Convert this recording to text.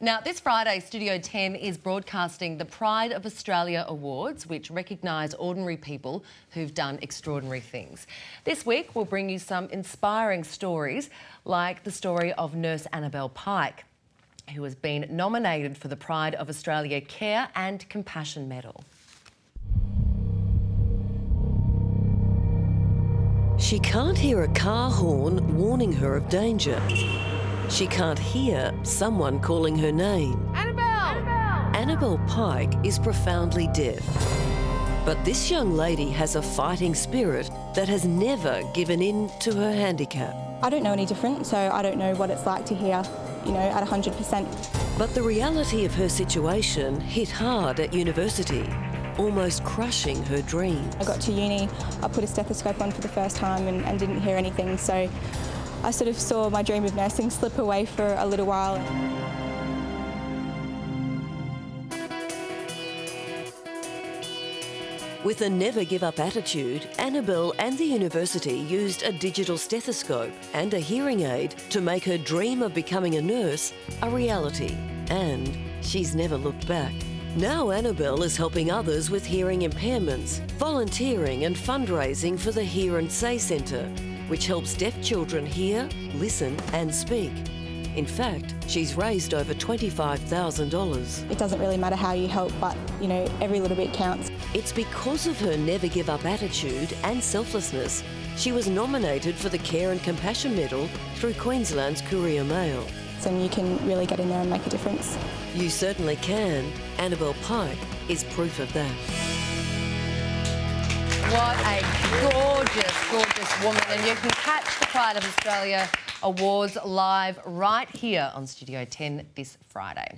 Now, this Friday, Studio 10 is broadcasting the Pride of Australia Awards, which recognise ordinary people who've done extraordinary things. This week, we'll bring you some inspiring stories, like the story of nurse Annabel Pike, who has been nominated for the Pride of Australia Care and Compassion Medal. She can't hear a car horn warning her of danger. She can't hear someone calling her name. Annabel! Annabel! Annabel Pike is profoundly deaf. But this young lady has a fighting spirit that has never given in to her handicap. I don't know any different, so I don't know what it's like to hear, you know, at 100%. But the reality of her situation hit hard at university, almost crushing her dreams. I got to uni, I put a stethoscope on for the first time and, and didn't hear anything, so I sort of saw my dream of nursing slip away for a little while. With a never give up attitude, Annabel and the university used a digital stethoscope and a hearing aid to make her dream of becoming a nurse a reality. And she's never looked back. Now Annabel is helping others with hearing impairments, volunteering and fundraising for the Hear and Say Centre, which helps deaf children hear, listen and speak. In fact, she's raised over $25,000. It doesn't really matter how you help, but, you know, every little bit counts. It's because of her never give up attitude and selflessness she was nominated for the Care and Compassion Medal through Queensland's Courier Mail. And you can really get in there and make a difference. You certainly can. Annabel Pike is proof of that. What a gorgeous, gorgeous woman. And you can catch the Pride of Australia Awards live right here on Studio 10 this Friday.